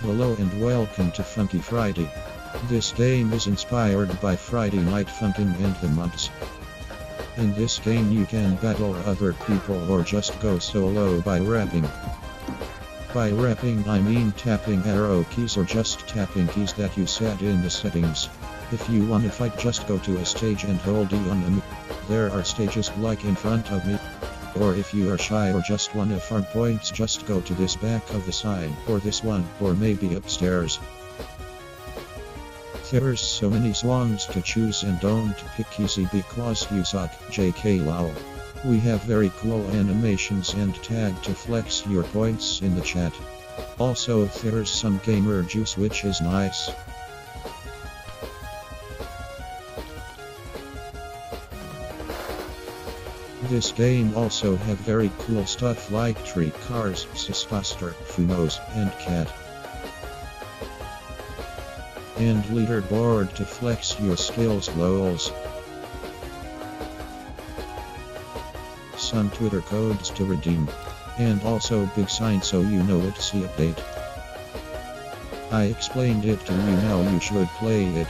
Hello and welcome to Funky Friday. This game is inspired by Friday Night Funkin' and the Mods. In this game you can battle other people or just go solo by rapping. By rapping I mean tapping arrow keys or just tapping keys that you set in the settings. If you wanna fight just go to a stage and hold E on them. There are stages like in front of me. Or if you are shy or just want a farm points just go to this back of the sign or this one or maybe upstairs. There's so many songs to choose and don't pick easy because you suck, JK Lol. We have very cool animations and tag to flex your points in the chat. Also there's some gamer juice which is nice. This game also have very cool stuff like tree cars, Sisfaster, Fumos, and cat. And leaderboard to flex your skills lols. Some Twitter codes to redeem. And also big sign so you know it's the update. I explained it to you now you should play it.